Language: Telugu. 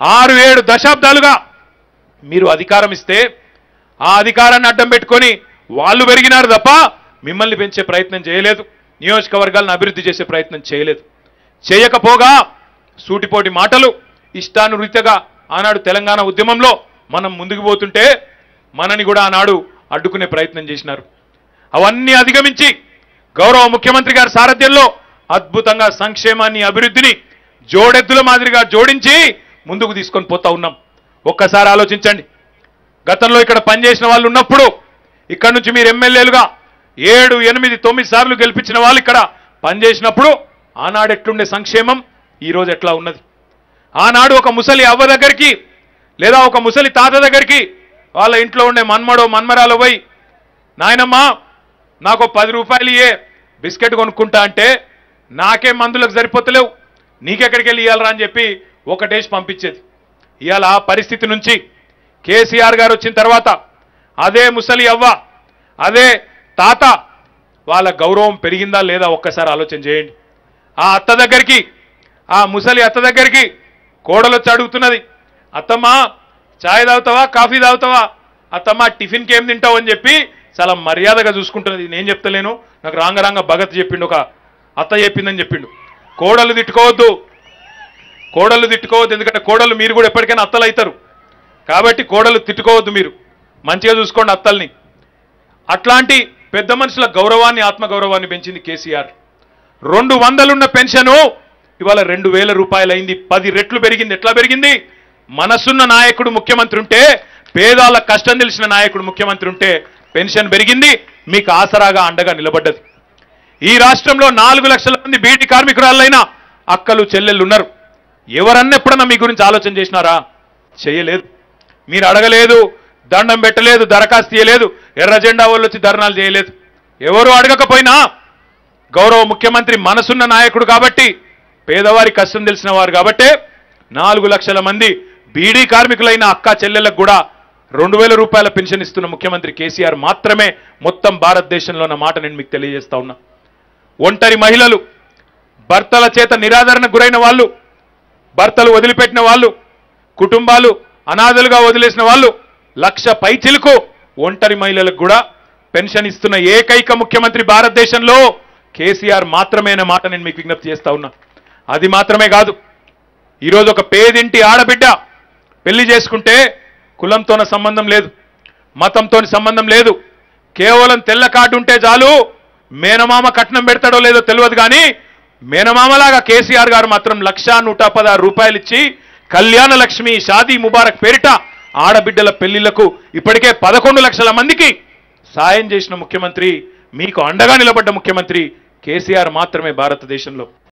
ఆరు ఏడు దశాబ్దాలుగా మీరు అధికారం ఇస్తే ఆ అధికారాన్ని అడ్డం పెట్టుకొని వాళ్ళు పెరిగినారు తప్ప మిమ్మల్ని పెంచే ప్రయత్నం చేయలేదు. నియోజకవర్గాలను అభివృద్ధి చేసే ప్రయత్నం చేయలేదు. చేయకపోగా సూటిపోటి మాటలు ఇష్టానురీతగా ఆనాడు తెలంగాణ ఉద్యమంలో మనం ముందుకు పోతుంటే మనని కూడా ఆనాడు అడ్డుకునే ప్రయత్నం చేసినారు. అవన్నీ అధిగమించి గౌరవ ముఖ్యమంత్రి గారి సారథ్యంలో అద్భుతంగా సంక్షేమాన్ని అభివృద్ధిని జోడెద్దుల మాదిరిగా జోడించి ముందుకు తీసుకొని పోతా ఉన్నాం. ఒక్కసారి ఆలోచించండి. గతంలో ఇక్కడ పనిచేసిన వాళ్ళు ఉన్నప్పుడు ఇక్కడ నుంచి మీరు ఎమ్మెల్యేలుగా ఏడు ఎనిమిది తొమ్మిది సార్లు గెలిపించిన వాళ్ళు ఇక్కడ పనిచేసినప్పుడు ఆనాడు ఎట్లుండే సంక్షేమం ఈరోజు ఎట్లా ఉన్నది? ఆనాడు ఒక ముసలి అవ్వ దగ్గరికి లేదా ఒక ముసలి తాత దగ్గరికి వాళ్ళ ఇంట్లో ఉండే మన్మడో మన్మరాలో పోయి నాయనమ్మా నాకు పది రూపాయలు ఇయ్యే బిస్కెట్ కొనుక్కుంటా అంటే నాకే మందులకు సరిపోతలేవు. నీకెక్కడికి వెళ్ళి ఇవ్వాలరా అని చెప్పి ఒకటేసి పంపించేది. ఇవాళ ఆ పరిస్థితి నుంచి కేసీఆర్ గారు వచ్చిన తర్వాత అదే ముసలి అవ్వ అదే తాత వాళ్ళ గౌరవం పెరిగిందా లేదా ఒక్కసారి ఆలోచన చేయండి. ఆ అత్త దగ్గరికి ఆ ముసలి అత్త దగ్గరికి కోడలు వచ్చి అడుగుతున్నది అత్తమ్మా చాయ్ తాగుతావా కాఫీ తాగుతావా? అత్తమ్మా టిఫిన్కి ఏం తింటావు? అని చెప్పి చాలా మర్యాదగా చూసుకుంటున్నది. నేను చెప్తలేను నాకు రాంగ రాంగ భగత్ చెప్పిండు ఒక అత్త చెప్పిందని చెప్పిండు. కోడలు తిట్టుకోవద్దు కోడలు తిట్టుకోవద్దు ఎందుకంటే కోడలు మీరు కూడా ఎప్పటికైనా అత్తలు అవుతారు కాబట్టి కోడలు తిట్టుకోవద్దు మీరు. మంచిగా చూసుకోండి అత్తల్ని. అట్లాంటి పెద్ద మనుషుల గౌరవాన్ని ఆత్మగౌరవాన్ని పెంచింది కేసీఆర్. రెండు వందలున్న పెన్షను ఇవాళ రెండు వేల రూపాయలైంది. పది రెట్లు పెరిగింది. ఎట్లా పెరిగింది? మనసున్న నాయకుడు ముఖ్యమంత్రి ఉంటే పేదాల కష్టం తెలిసిన నాయకుడు ముఖ్యమంత్రి ఉంటే పెన్షన్ పెరిగింది. మీకు ఆసరాగా అండగా నిలబడ్డది. ఈ రాష్ట్రంలో నాలుగు లక్షల మంది బీటీ కార్మికురాలైన అక్కలు చెల్లెళ్ళు ఉన్నారు. ఎవరన్నా ఎప్పుడన్నా మీ గురించి ఆలోచన చేసినారా? చేయలేదు. మీరు అడగలేదు దండం పెట్టలేదు దరఖాస్తు చేయలేదు ఎర్ర జెండా వాళ్ళు వచ్చి ధర్నాలు చేయలేదు. ఎవరు అడగకపోయినా గౌరవ ముఖ్యమంత్రి మనసున్న నాయకుడు కాబట్టి పేదవారి కష్టం తెలిసిన వారు కాబట్టే నాలుగు లక్షల మంది బీడీ కార్మికులైన అక్క చెల్లెలకు కూడా రెండు వేల రూపాయల పెన్షన్ ఇస్తున్న ముఖ్యమంత్రి కేసీఆర్ మాత్రమే మొత్తం భారతదేశంలో ఉన్న మాట నేను మీకు తెలియజేస్తా ఉన్నా. ఒంటరి మహిళలు భర్తల చేత నిరాదరణకు గురైన వాళ్ళు భర్తలు వదిలిపెట్టిన వాళ్ళు కుటుంబాలు అనాథలుగా వదిలేసిన వాళ్ళు లక్ష పైచిలకు ఒంటరి మహిళలకు కూడా పెన్షన్ ఇస్తున్న ఏకైక ముఖ్యమంత్రి భారతదేశంలో కేసీఆర్ మాత్రమే అనే మాట నేను మీకు విజ్ఞప్తి చేస్తా ఉన్నా. అది మాత్రమే కాదు ఈరోజు ఒక పేదింటి ఆడబిడ్డ పెళ్ళి చేసుకుంటే కులంతోన సంబంధం లేదు మతంతో సంబంధం లేదు కేవలం తెల్ల కార్డు ఉంటే చాలు మేనమామ కట్నం పెడతాడో లేదో తెలియదు కానీ మేనమామలాగా కేసీఆర్ గారు మాత్రం లక్షా నూట పదహారు రూపాయలు ఇచ్చి కళ్యాణ లక్ష్మి షాదీ ముబారక్ పేరిట ఆడబిడ్డల పెళ్ళిళ్ళకు ఇప్పటికే పదకొండు లక్షల మందికి సాయం చేసిన ముఖ్యమంత్రి మీకు అండగా నిలబడ్డ ముఖ్యమంత్రి కేసీఆర్ మాత్రమే భారతదేశంలో.